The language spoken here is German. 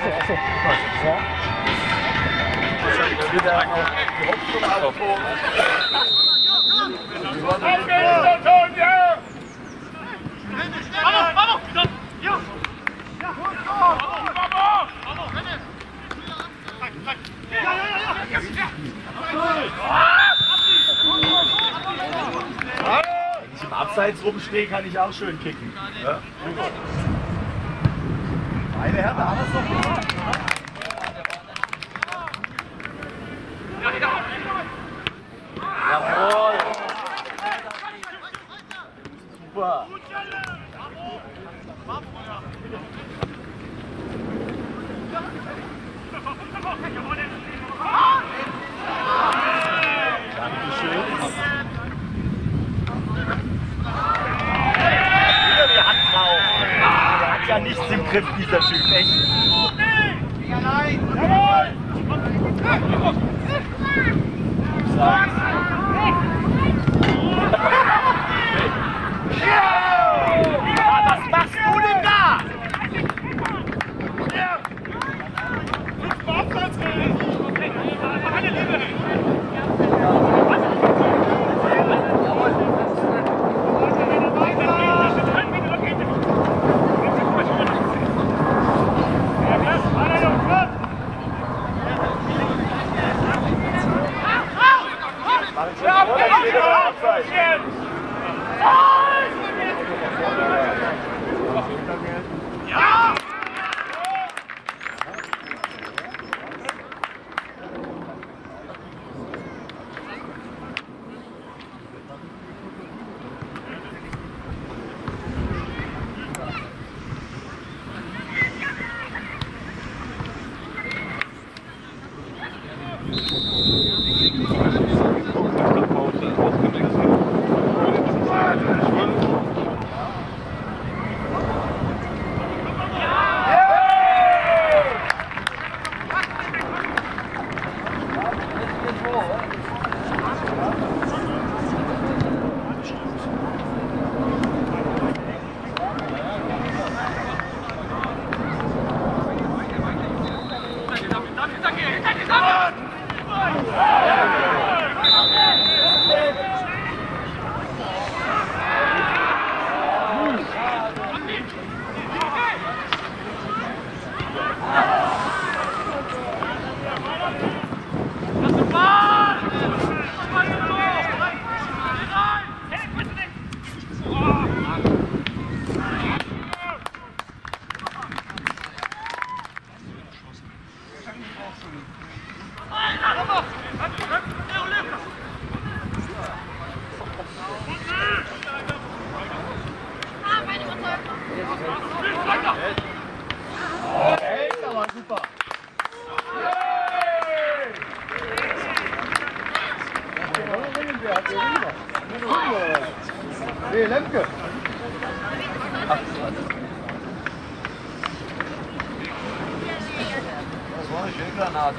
Achso, achso. Ja. Wahrscheinlich wird er auch die Hoffnung aufbauen. Auf geht's, Antonia! Vamos, vamos! Jungs! Ja, gut, vamos! Vamos! Ja, ja, ja, ja! Wenn ich im Abseits rumstehe, kann ich auch schön kicken. Ja? 애매하다 알았어 ja nichts im Griff, dieser Typ. Echt. Ja, Danke, danke, danke! Echt, ليه لمكة؟ Osman'ın şöyle bir anı,